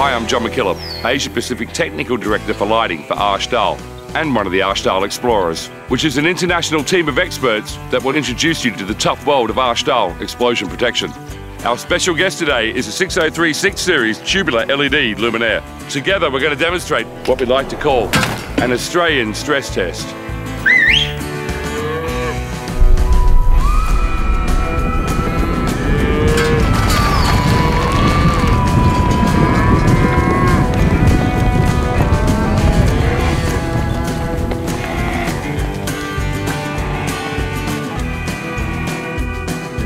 Hi, I'm John McKillop, Asia Pacific Technical Director for Lighting for R. Stahl, and one of the R. Stahl Explorers, which is an international team of experts that will introduce you to the tough world of R. Stahl explosion protection. Our special guest today is a 6036 series tubular LED luminaire. Together, we're going to demonstrate what we like to call an Australian stress test.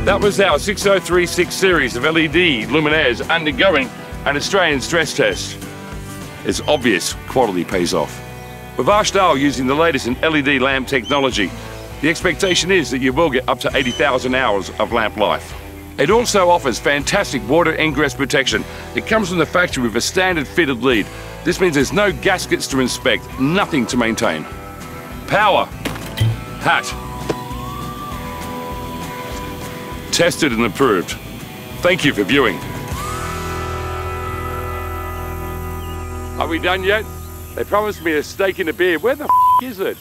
That was our 6036 series of LED luminaires undergoing an Australian stress test. It's obvious quality pays off. With R. Stahl using the latest in LED lamp technology, the expectation is that you will get up to 80,000 hours of lamp life. It also offers fantastic water ingress protection. It comes from the factory with a standard fitted lead. This means there's no gaskets to inspect, nothing to maintain. Power. Hat. Tested and approved. Thank you for viewing. Are we done yet? They promised me a steak and a beer. Where the is it?